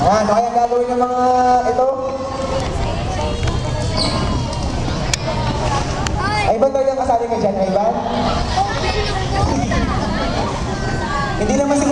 Ayan, ano kaya gagawin ng mga ito? Ay, Ivan daw yung kasali ka dyan, Ivan? Hindi naman si